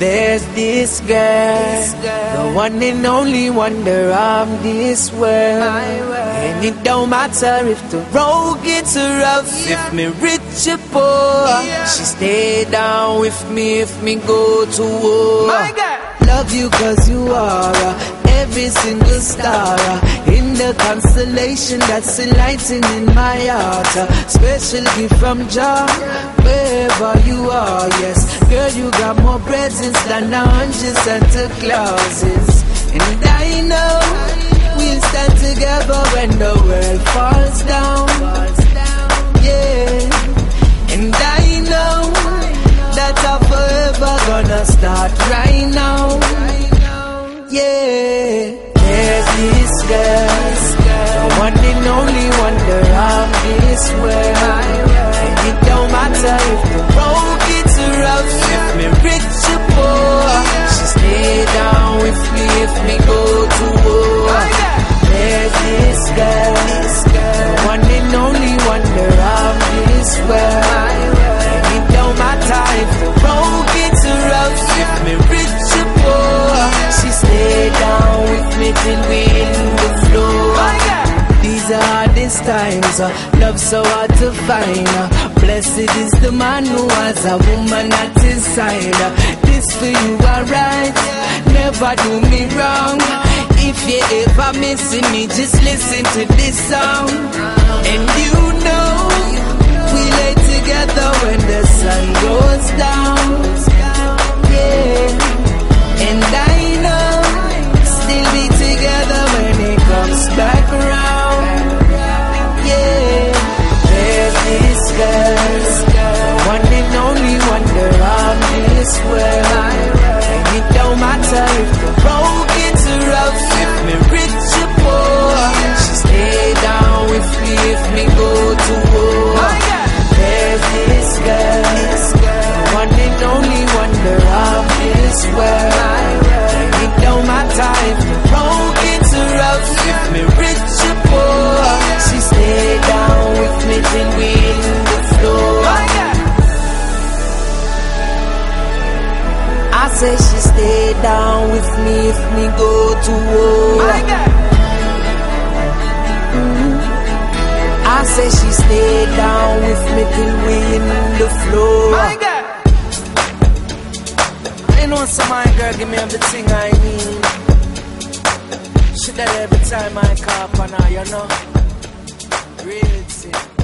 There's this girl, the one and only wonder of this world. And it don't matter if the road gets rough, if me rich or poor. She stay down with me if me go to war. Love you cause you are uh, every single star uh, in the constellation that's enlightening in my heart. uh, Special gift from Jah, wherever you are. Yes, girl, you got more presents than a hundred Santa Clauses. And I know we'll stand together when the world falls down. Yeah, and I know that I'm forever gonna start right this times, uh, love so hard to find. uh, Blessed is the man who has a woman at his side. uh, This for you, alright. Never do me wrong. If you ever missing me, just listen to this song. And you know, we lay together when the sun goes down. This world. And it don't matter if the road gets rough, if me rich or poor. She stay down with me if me go say she stay down with me if me go to war. I say she stay down with me till we in the floor. I know some my girl give me everything I need. She that every time I call on her, you know. Real thing.